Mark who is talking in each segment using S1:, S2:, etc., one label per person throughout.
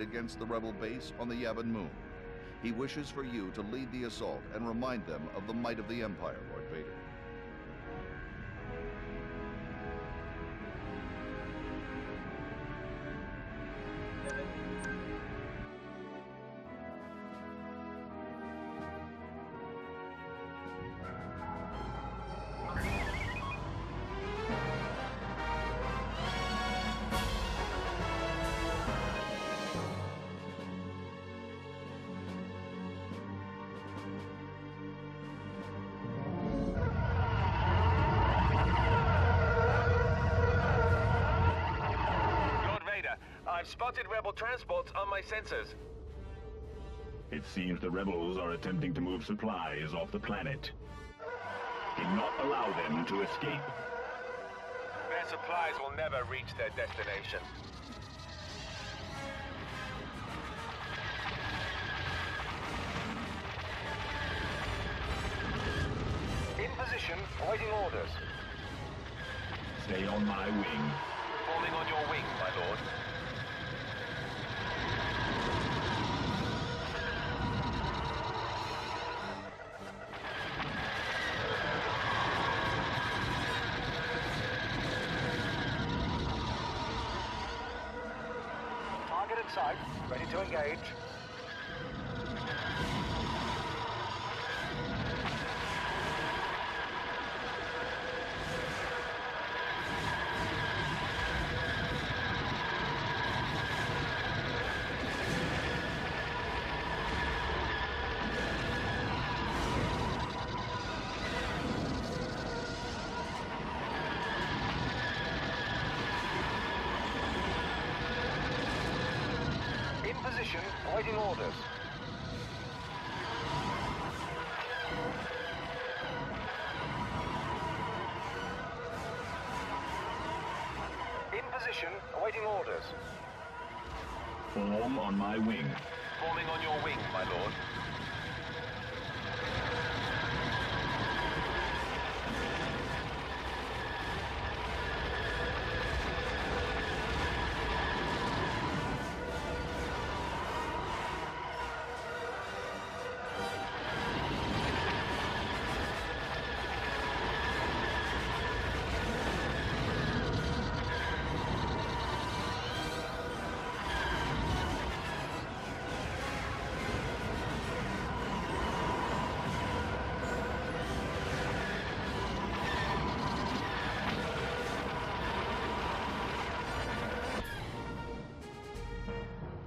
S1: against the rebel base on the Yavin Moon. He wishes for you to lead the assault and remind them of the might of the Empire, Lord Vader.
S2: I've spotted rebel transports on my sensors.
S3: It seems the rebels are attempting to move supplies off the planet. Do not allow them to escape.
S2: Their supplies will never reach their destination. In position, awaiting orders.
S3: Stay on my wing.
S2: Forming on your wing, my lord. Ready to engage. Position, awaiting orders. In position, awaiting orders.
S3: Form on my wing.
S2: Forming on your wing, my lord.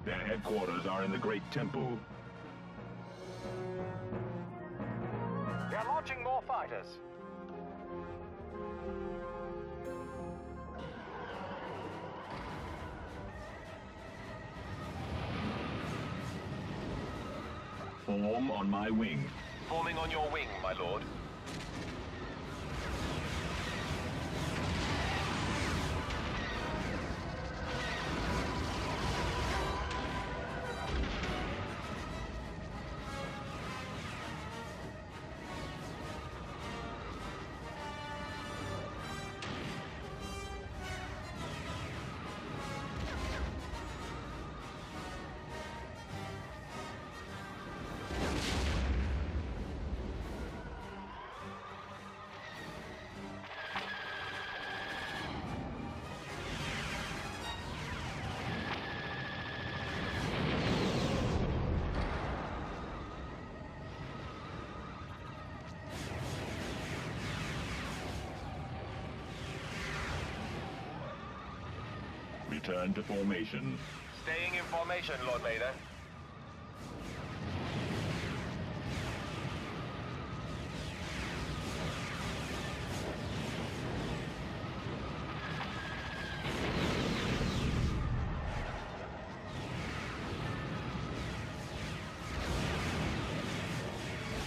S3: Their headquarters are in the Great Temple.
S2: They're launching more fighters.
S3: Form on my wing.
S2: Forming on your wing, my lord.
S3: Return to formation.
S2: Staying in formation, Lord Vader.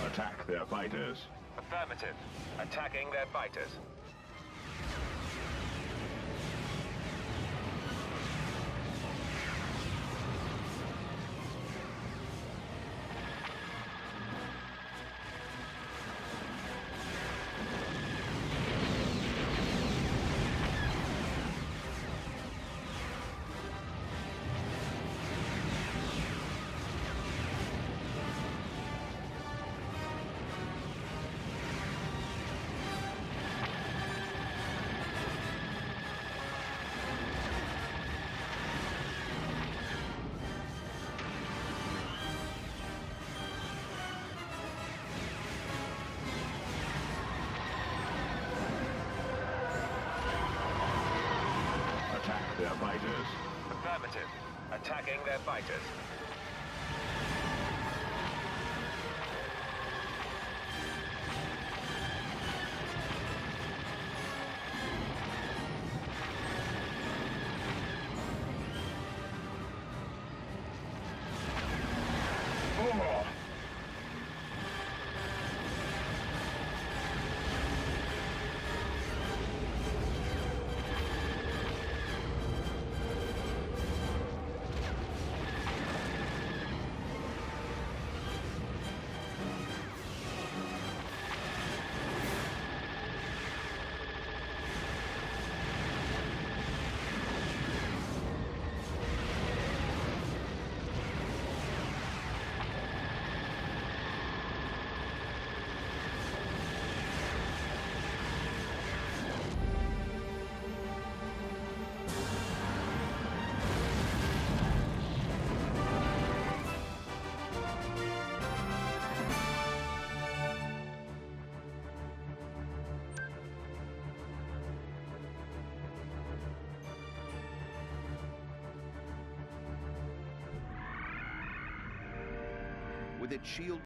S3: Attack their fighters.
S2: Affirmative. Attacking their fighters. fighters. Affirmative. Attacking their fighters.
S1: Its shield